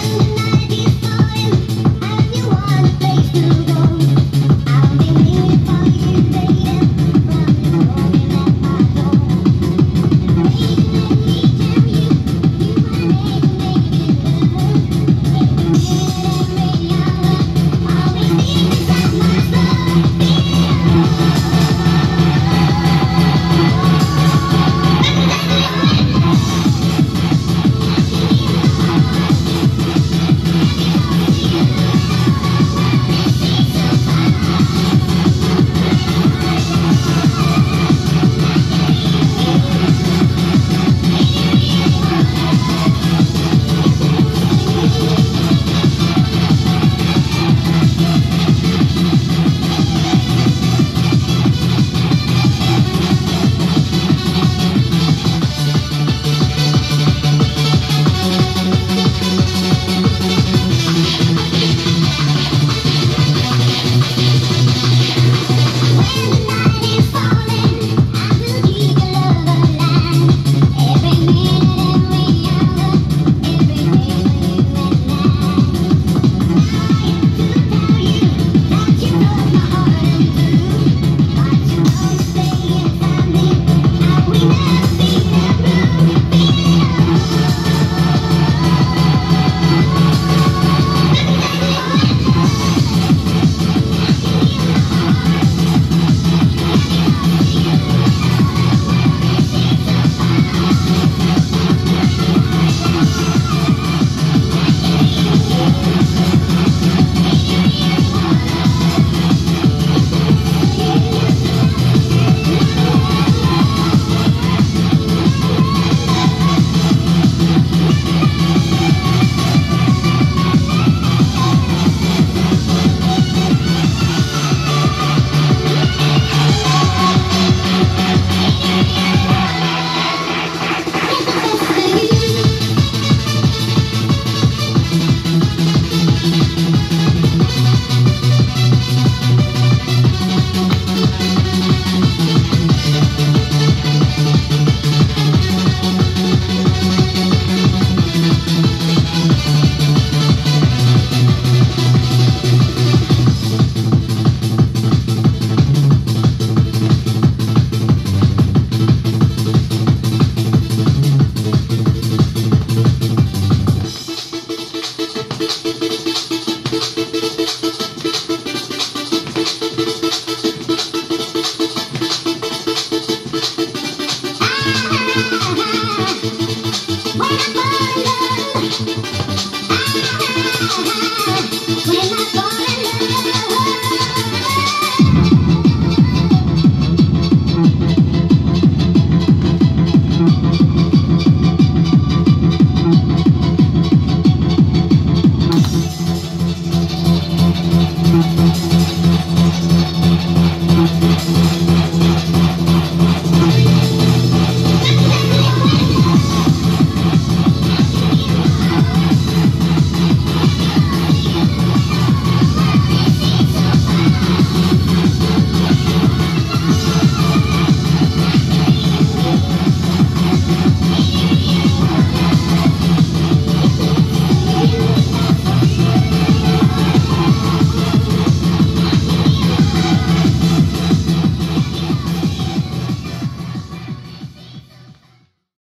when Thank you.